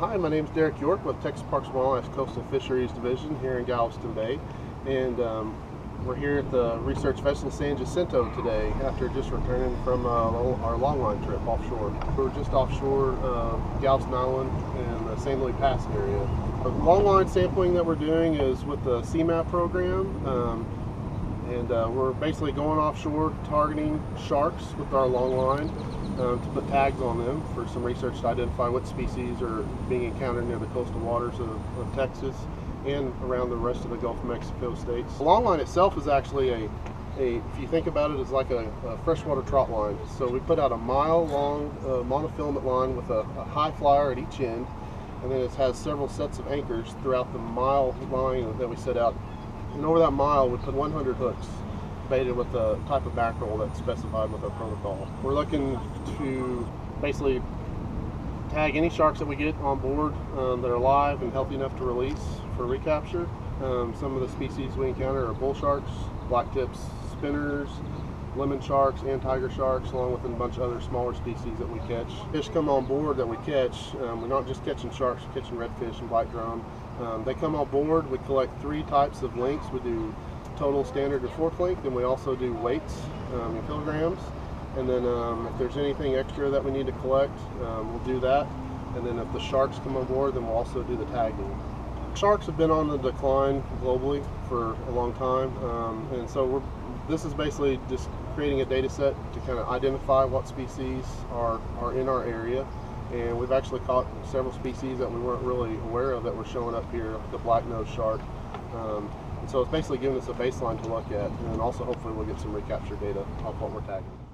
Hi, my name is Derek York with Texas Parks and Wildlife Coastal Fisheries Division here in Galveston Bay. And um, we're here at the Research Vessel San Jacinto today after just returning from uh, our longline trip offshore. We're just offshore uh, Galveston Island and the San Luis Pass area. The longline sampling that we're doing is with the SEAMAP program. Um, and uh, we're basically going offshore targeting sharks with our long line uh, to put tags on them for some research to identify what species are being encountered near the coastal waters of, of Texas and around the rest of the Gulf of Mexico states. The long line itself is actually a, a if you think about it, it's like a, a freshwater trout line. So we put out a mile long uh, monofilament line with a, a high flyer at each end and then it has several sets of anchors throughout the mile line that we set out and over that mile, we put 100 hooks baited with the type of mackerel that's specified with our protocol. We're looking to basically tag any sharks that we get on board um, that are alive and healthy enough to release for recapture. Um, some of the species we encounter are bull sharks, black tips, spinners, lemon sharks and tiger sharks along with a bunch of other smaller species that we catch. Fish come on board that we catch, um, we're not just catching sharks, we're catching redfish and black drum. Um, they come on board, we collect three types of links. We do total standard or fork length and we also do weights um, in kilograms. And then um, if there's anything extra that we need to collect, um, we'll do that. And then if the sharks come on board, then we'll also do the tagging. Sharks have been on the decline globally for a long time, um, and so we're this is basically just creating a data set to kind of identify what species are, are in our area. And we've actually caught several species that we weren't really aware of that were showing up here, the black-nosed shark. Um, and so it's basically giving us a baseline to look at, and also hopefully we'll get some recapture data off what we're tagging.